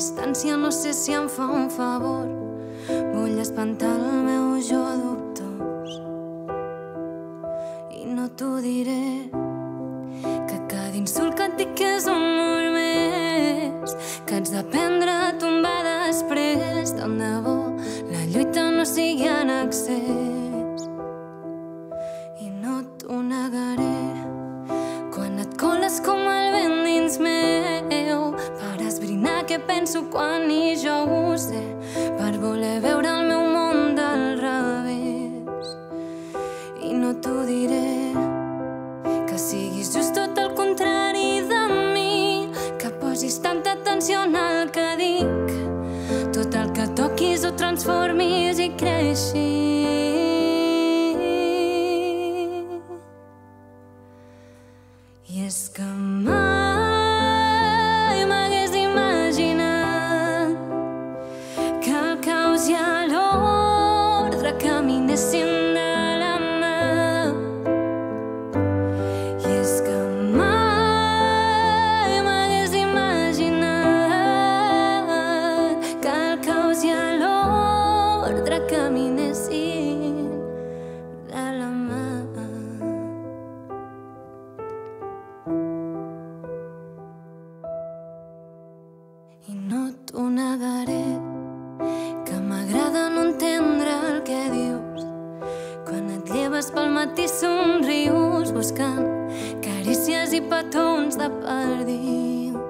distància no sé si em fa un favor. Vull espantar el meu jo dubtós. I no t'ho diré, que cada insult que et dic és un mur més, que haig d'aprendre a tombar després. Tant de bo la lluita no sigui en excés. Què penso quan ni jo ho sé per voler veure el meu món del revés. I no t'ho diré que siguis just tot el contrari de mi que posis tanta atenció en el que dic. Tot el que toquis ho transformis i creixis i és que mai blessing pel matí somrius, buscant carícies i petons de perdiu.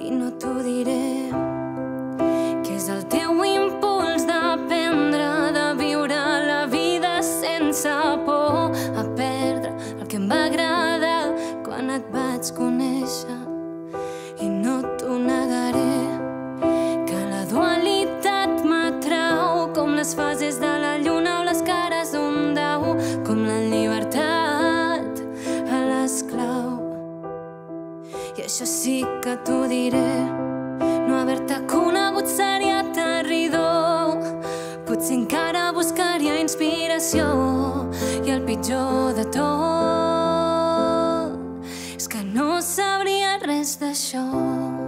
I no t'ho diré, que és el teu impuls d'aprendre, de viure la vida sense por, això sí que t'ho diré, no haver-te conegut seria terridor. Potser encara buscaria inspiració i el pitjor de tot és que no sabria res d'això.